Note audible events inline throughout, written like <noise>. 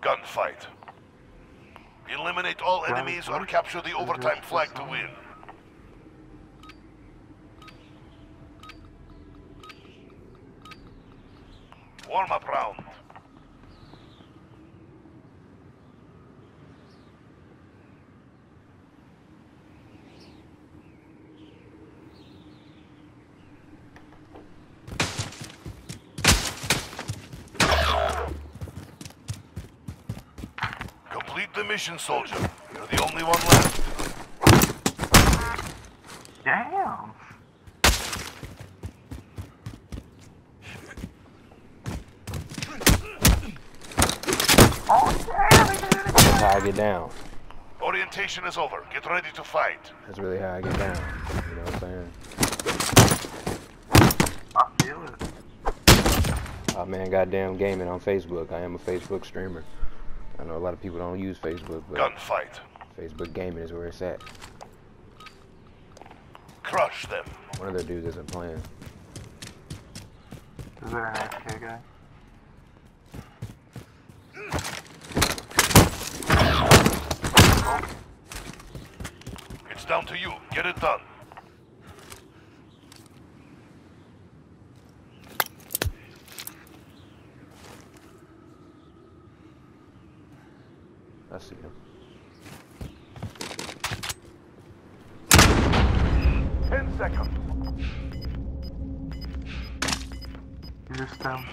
Gunfight. Eliminate all enemies or capture the overtime flag to win. Warm-up round. Complete the mission, soldier. You're the only one left. Damn. Oh damn! he did it. That's how I get down. Orientation is over. Get ready to fight. That's really how I get down. You know what I'm saying? I feel it. Oh man, goddamn gaming on Facebook. I am a Facebook streamer. I know a lot of people don't use Facebook, but Gunfight. Facebook gaming is where it's at. Crush them. One of the dudes isn't playing. Is there an AFK guy? It's down to you. Get it done. I see him. Ten seconds. He's just um.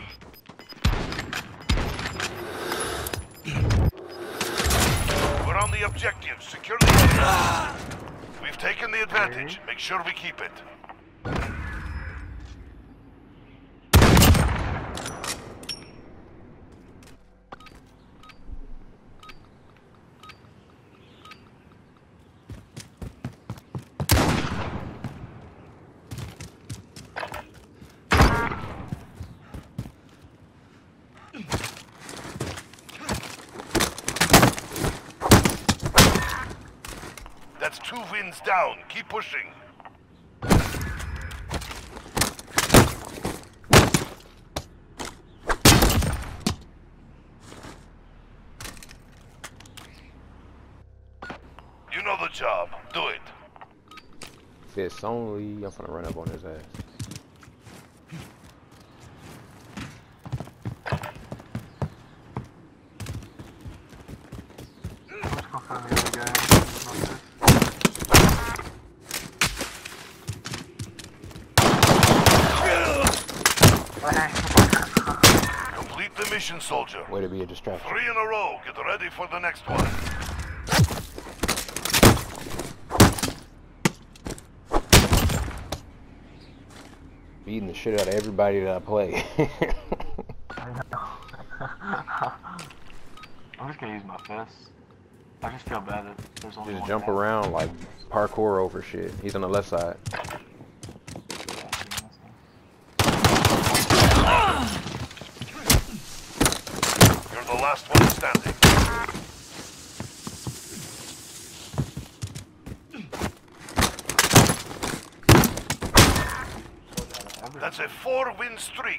We're on the objective. Secure the area. We've taken the advantage. Make sure we keep it. That's two wins down. Keep pushing. You know the job. Do it. Fists only. I'm gonna run up on his ass. Let's go find the other guy. Complete the mission, soldier. Way to be a distraction. Three in a row. Get ready for the next one. Beating the shit out of everybody that I play. <laughs> I know. <laughs> I'm just gonna use my fists. I just feel bad that there's only Just one jump guy. around like parkour over shit. He's on the left side. Yeah, I see this. You're the last one standing. That's a four-win streak.